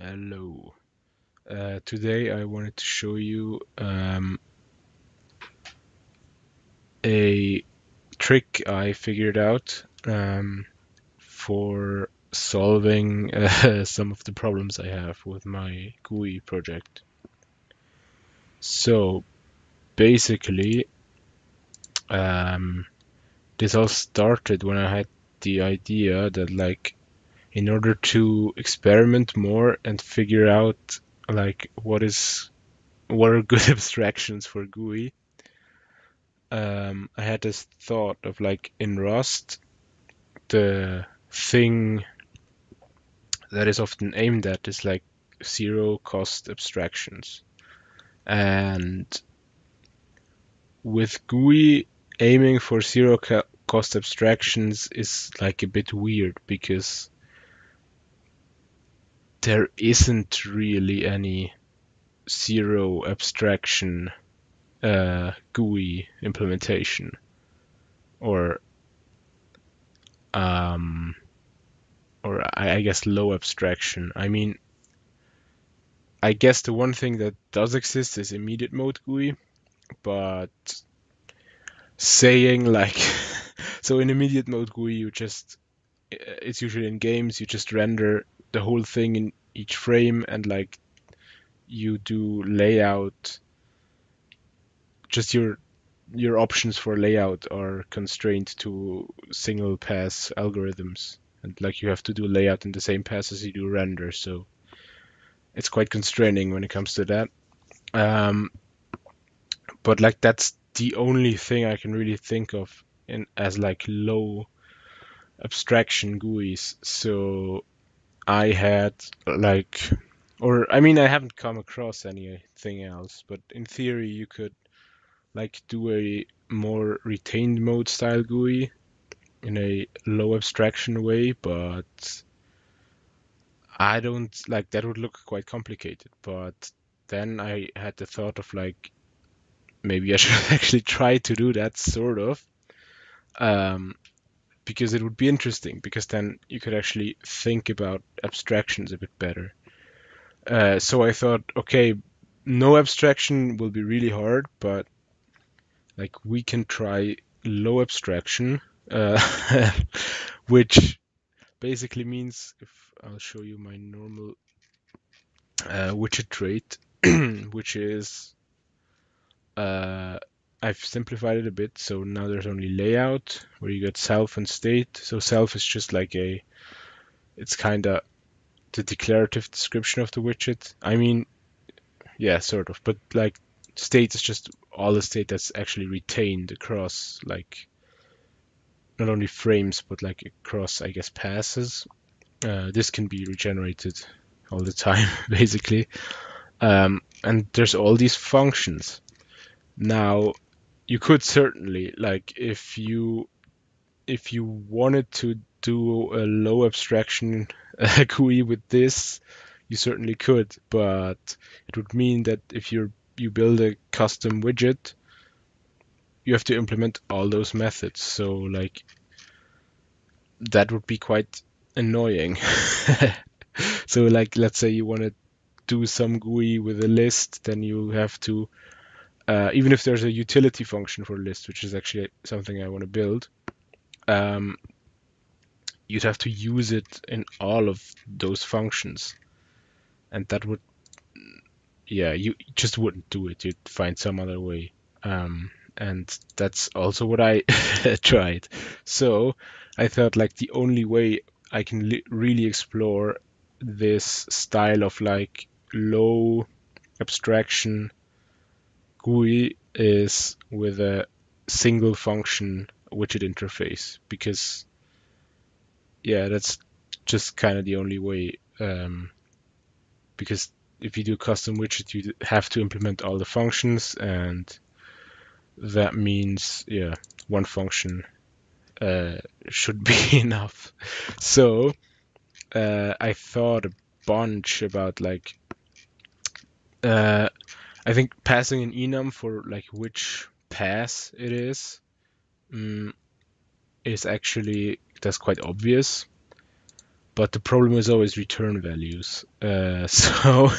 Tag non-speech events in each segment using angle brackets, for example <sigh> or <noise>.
Hello. Uh, today I wanted to show you um, a trick I figured out um, for solving uh, <laughs> some of the problems I have with my GUI project. So basically, um, this all started when I had the idea that like in order to experiment more and figure out like what is what are good <laughs> abstractions for GUI, um, I had this thought of like in Rust, the thing that is often aimed at is like zero cost abstractions. And with GUI, aiming for zero cost abstractions is like a bit weird because there isn't really any zero abstraction uh, GUI implementation or um, or I, I guess low abstraction. I mean, I guess the one thing that does exist is immediate mode GUI, but saying like <laughs> so in immediate mode GUI you just it's usually in games you just render the whole thing in each frame and like you do layout just your your options for layout are constrained to single pass algorithms. And like you have to do layout in the same pass as you do render so it's quite constraining when it comes to that. Um, but like that's the only thing I can really think of in as like low abstraction GUIs. So I had like or I mean I haven't come across anything else but in theory you could like do a more retained mode style GUI in a low abstraction way, but I don't like that would look quite complicated. But then I had the thought of like maybe I <laughs> should actually try to do that sort of. Um, because it would be interesting because then you could actually think about abstractions a bit better. Uh, so I thought, okay, no abstraction will be really hard, but like we can try low abstraction, uh, <laughs> which basically means if I'll show you my normal uh, widget trait, <clears throat> which is uh, I've simplified it a bit. So now there's only layout where you get self and state. So self is just like a, it's kind of the declarative description of the widget. I mean, yeah, sort of, but like state is just all the state that's actually retained across like not only frames but like across I guess passes. Uh, this can be regenerated all the time <laughs> basically, um, and there's all these functions. Now you could certainly like if you if you wanted to do a low abstraction <laughs> GUI with this, you certainly could, but it would mean that if you're you build a custom widget, you have to implement all those methods. So like that would be quite annoying. <laughs> so like let's say you want to do some GUI with a list, then you have to uh, even if there's a utility function for list, which is actually something I want to build, um, you'd have to use it in all of those functions, and that would yeah, you just wouldn't do it. You'd find some other way. Um, and that's also what I <laughs> tried. So I thought like the only way I can li- really explore this style of like low abstraction GUI is with a single function widget interface because yeah, that's just kind of the only way um, because if you do custom widget, you have to implement all the functions, and that means yeah, one function uh, should <laughs> be enough. So uh, I thought a bunch about like uh, I think passing an enum for like which pass it is um, is actually that's quite obvious. but the problem is always return values. Uh, <laughs> so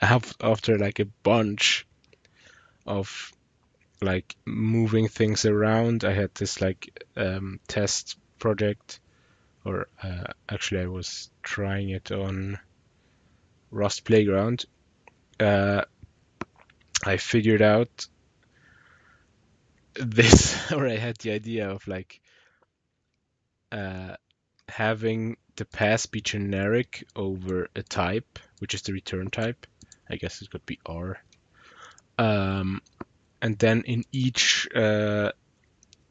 after like a bunch of like moving things around, I had this like um, test project, or uh, actually I was trying it on Rust Playground. Uh, I figured out this, <laughs> or I had the idea of like uh, having the pass be generic over a type, which is the return type. I guess it could be R. Um, and then in each uh,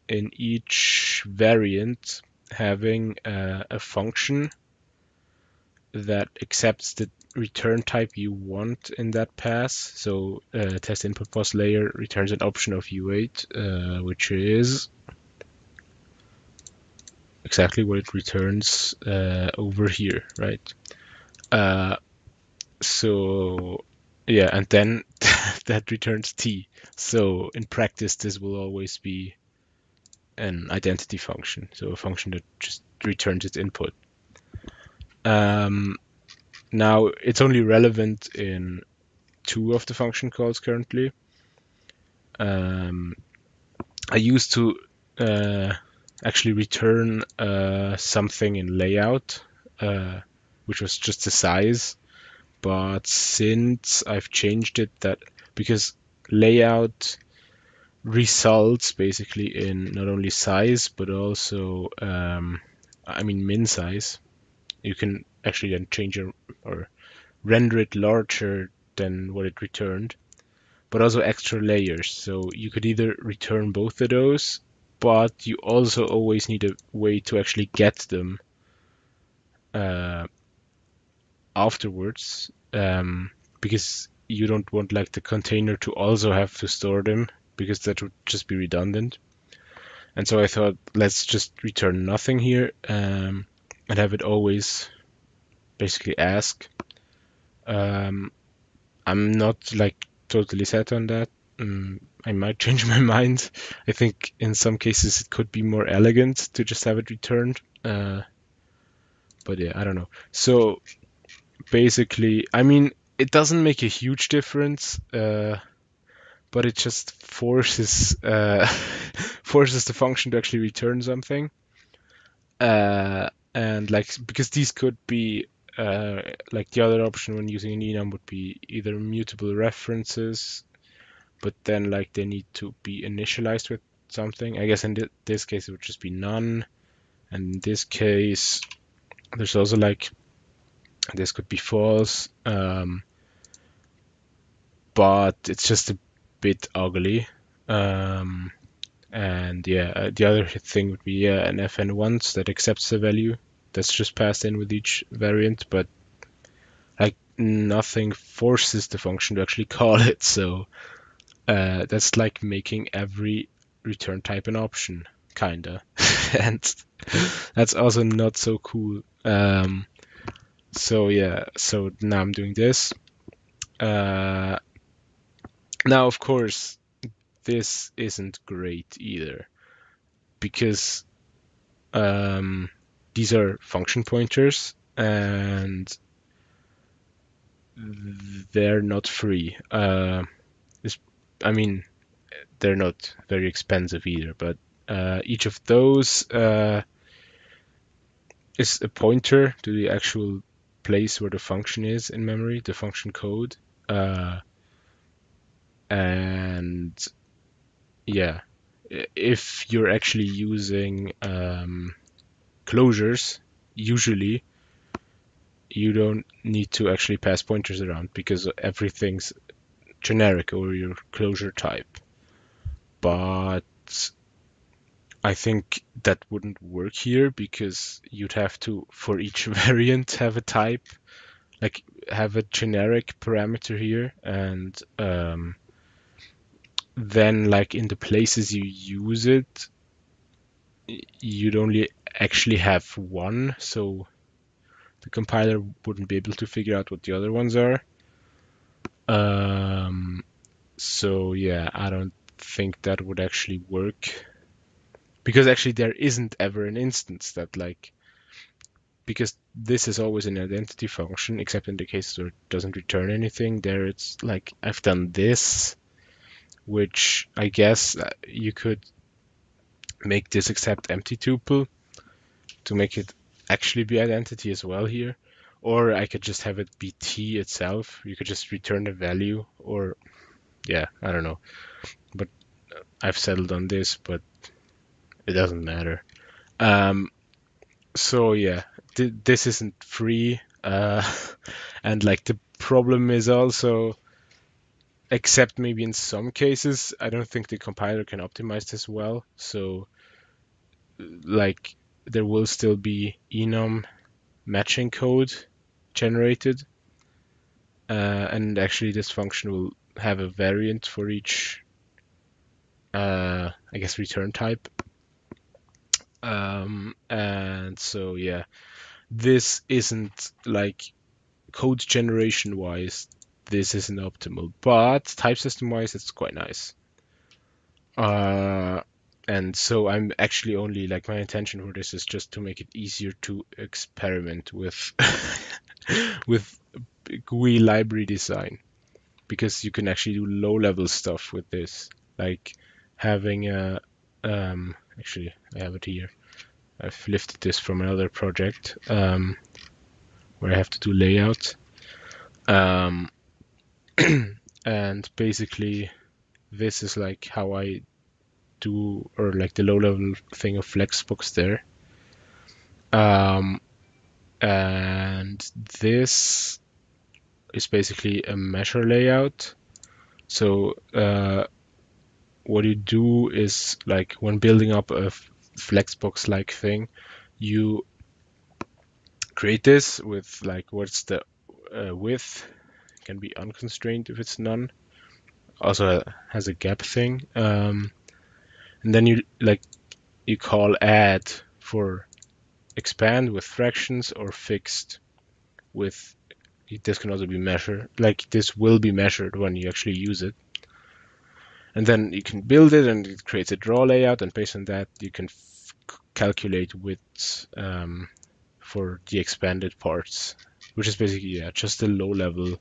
in each variant having uh, a function that accepts the return type you want in that pass. So uh, test input post layer returns an option of U8, uh, which is exactly what it returns uh, over here, right? Uh, so yeah, and then <laughs> that returns t. So in practice, this will always be an identity function, so a function that just returns its input. Um, now it's only relevant in two of the function calls currently. Um, I used to uh, actually return uh, something in layout, uh, which was just the size. But since I've changed it, that because layout results basically in not only size but also, um, I mean, min size. You can actually then change your, or render it larger than what it returned, but also extra layers. So you could either return both of those but you also always need a way to actually get them uh, afterwards um, because you don't want like the container to also have to store them because that would just be redundant. And so I thought let's just return nothing here um, and have it always basically ask. Um, I'm not like totally set on that. Um, I might <laughs> change my mind. I think in some cases it could be more elegant to just have it returned. Uh, but yeah, I don't know. So basically, I mean, it doesn't make a huge difference, uh, but it just forces uh, <laughs> forces the function to actually return something. Uh, and like because these could be uh, like the other option when using an enum would be either mutable references but then like they need to be initialized with something. I guess in th- this case it would just be none. And in this case, there's also like this could be false, um, but it's just a bit ugly. Um, and yeah, uh, the other thing would be yeah, an fn once that accepts the value that's just passed in with each variant, but like nothing forces the function to actually <laughs> call it. So uh, that's like making every return type an option, kinda, <laughs> and that's also not so cool. Um, so yeah, so now I'm doing this. Uh, now, of course, this isn't great either, because um, these are function pointers and they're not free. Uh, I mean, they're not very expensive either, but uh, each of those uh, is a pointer to the actual place where the function is in memory, the function code. Uh, and yeah, if you're actually using um, closures, usually you don't need to actually pass pointers around because everything's generic or your closure type. But I think that wouldn't work here because you'd have to, for each <laughs> variant, have a type, like have a generic parameter here, and um, then, like in the places you use it, you'd only actually have one, so the compiler wouldn't be able to figure out what the other ones are. Um, so yeah, I don't think that would actually work because actually there isn't ever an instance that like because this is always an identity function, except in the case where it doesn't return anything. There, it's like I've done this, which I guess uh, you could make this accept empty tuple to make it actually be identity as well here. Or I could just have it be t itself. You could just return the value, or yeah, I don't know. But I've settled on this, but it doesn't matter. Um, so yeah, th- this isn't free, uh, <laughs> and like the problem is also, except maybe in some cases, I don't think the compiler can optimize this well. So like there will still be enum matching code generated. Uh, and actually this function will have a variant for each, uh, I guess, return type. Um, and so, yeah, this isn't like code generation wise, this isn't optimal, but type system wise, it's quite nice. Uh, and so I'm actually only like my intention for this is just to make it easier to experiment with <laughs> with GUI library design. Because you can actually do low level stuff with this. Like having a um, actually I have it here. I've lifted this from another project um, where I have to do layout. Um, <clears throat> and basically this is like how I do or like the low level thing of Flexbox there. Um, and this is basically a measure layout. So uh, what you do is like when building up a Flexbox like thing, you create this with like what's the uh, width can be unconstrained if it's none. Also has a gap thing. Um, and then you like you call add for expand with fractions or fixed with this can also be measured like this will be measured when you actually use it. And then you can build it and it creates a draw layout and based on that you can calculate widths um, for the expanded parts which is basically yeah just a low level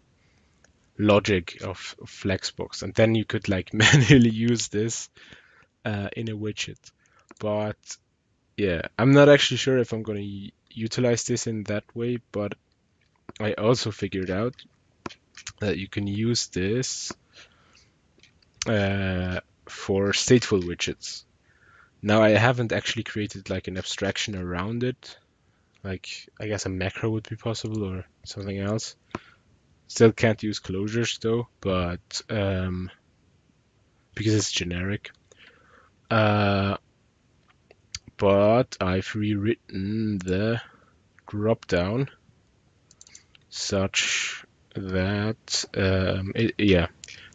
logic of, flexbox and then you could like <laughs> manually use this uh, in a widget. But yeah, I'm not actually sure if I'm going to utilize this in that way, but I also figured out that you can use this uh, for stateful widgets. Now I haven't actually created like an abstraction around it. Like I guess a macro would be possible or something else. Still can't use closures though, but um, because it's generic. Uh, but I've rewritten the dropdown such that um, it, yeah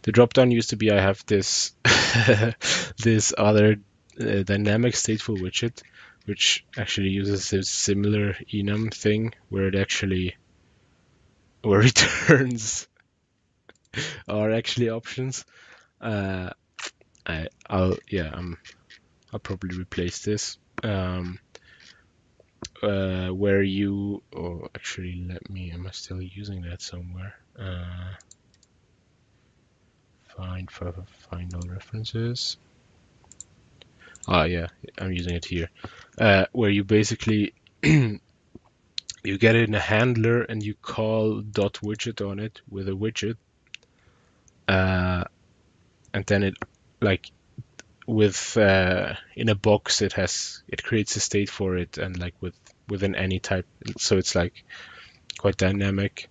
the dropdown used to be I have this <laughs> this other uh, dynamic stateful widget which actually uses a similar enum thing where it actually where returns <laughs> are actually options. Uh, I, I'll yeah I'm I'll probably replace this um, uh, where you oh actually let me am I still using that somewhere? Uh, find find all references. Ah yeah I'm using it here. Uh, where you basically <clears throat> you get it in a handler and you call dot widget on it with a widget uh, and then it like with uh, in a box it has it creates a state for it and like with within any type. So it's like quite dynamic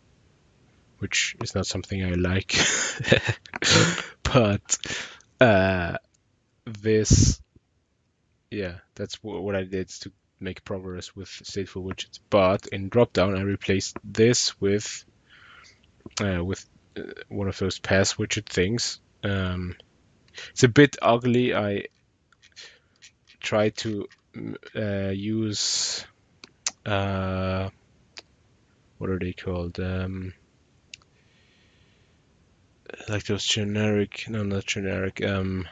which is not something I like. <laughs> But uh, this yeah that's what I did to make progress with stateful widgets but in dropdown I replaced this with uh, with uh, one of those pass widget things um, it's a bit ugly. I try to uh, use uh, what are they called? Um, like those generic, no, not generic. Um,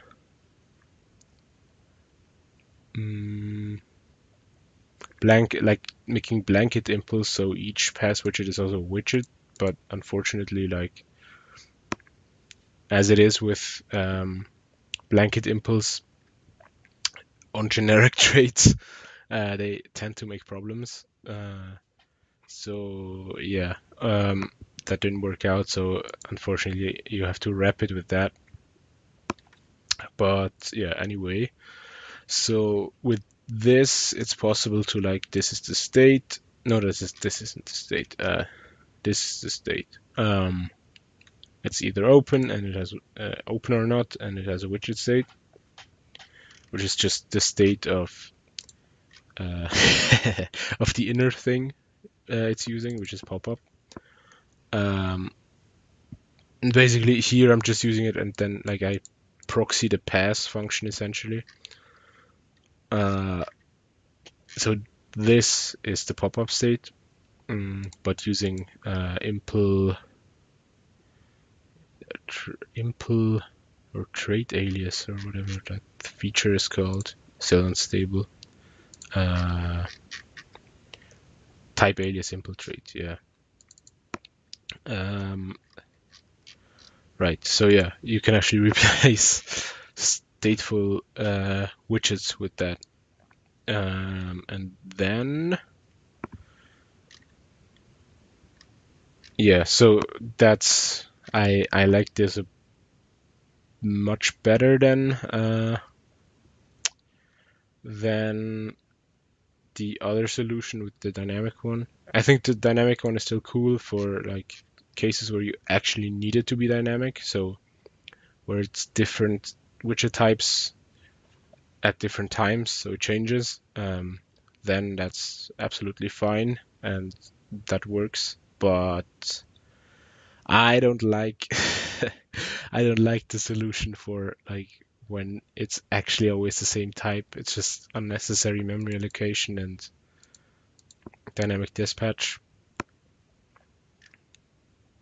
blank like making blanket impls so each pass widget is also a widget but unfortunately like as it is with um, blanket impls on generic <laughs> traits uh, they tend to make problems. Uh, so yeah um, that didn't work out so unfortunately you have to wrap it with that. But yeah anyway. So with this it's possible to like this is the state. No this is this isn't the state. Uh this is the state. Um it's either open and it has uh, open or not and it has a widget state which is just the state of uh, <laughs> of the inner thing uh, it's using which is pop-up. Um and basically here I'm just using it and then like I proxy the pass function essentially uh, so this is the pop-up state, um, but using uh, impl, impl or trait alias or whatever that feature is called, still unstable. Uh, type alias impl trait, yeah. Um, right, so yeah, you can actually <laughs> replace stateful uh, widgets with that. Um, and then, yeah, so that's I I like this a much better than uh, than the other solution with the dynamic one. I think the dynamic one is still cool for like cases where you actually need it to be dynamic. So where it's different widget types at different times, so it changes, um, then that's absolutely fine and that works. But I don't like <laughs> I don't like the solution for like when it's actually always the same type. It's just unnecessary memory allocation and dynamic dispatch.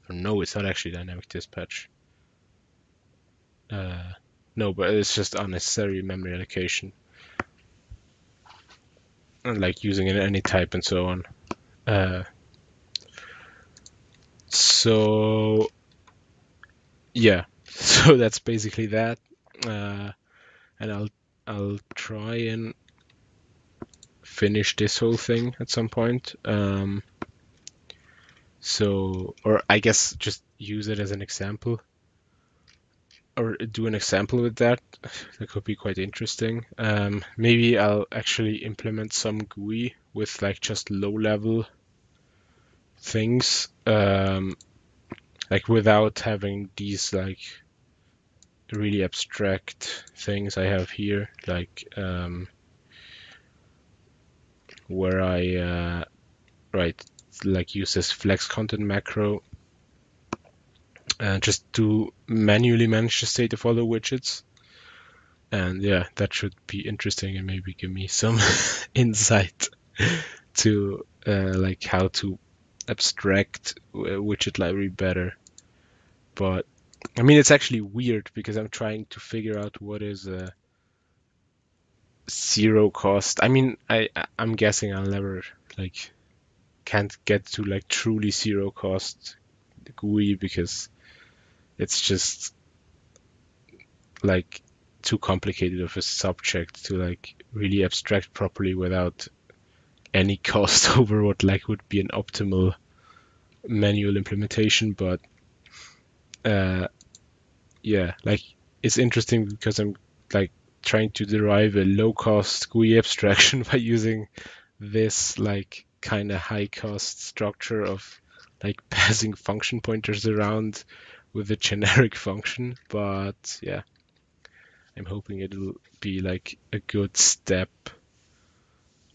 no, it's not actually dynamic dispatch. Uh, no, but it's just unnecessary memory allocation. And like using it any type and so on. Uh, so yeah, <laughs> so that's basically that. Uh, and I'll I'll try and finish this whole thing at some point. Um, so, or I guess just use it as an example or do an example with that. <sighs> That could be quite interesting. Um, maybe I'll actually implement some GUI with like just low level things, um, like without having these like really abstract things I have here, like um, where I uh, right like use this flex content macro uh, just to manually manage the state of all the widgets. And yeah, that should be interesting and maybe give me some <laughs> insight to uh, like how to abstract widget library better. But I mean, it's actually weird because I'm trying to figure out what is a zero cost. I mean, I I'm guessing I'll never like can't get to like truly zero cost GUI because it's just like too complicated of a subject to like really abstract properly without any <laughs> cost over what like would be an optimal manual implementation. But uh yeah like it's interesting because i'm like trying to derive a low cost GUI <laughs> abstraction by using this like kind of high cost structure of like <laughs> passing function pointers around with a <laughs> generic function, but yeah, I'm hoping it'll be like a good step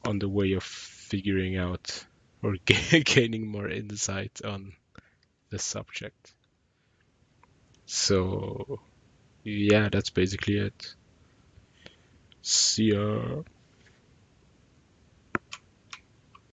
on the way of figuring out or <laughs> gaining more insight on the subject. So, yeah, that's basically it. See ya.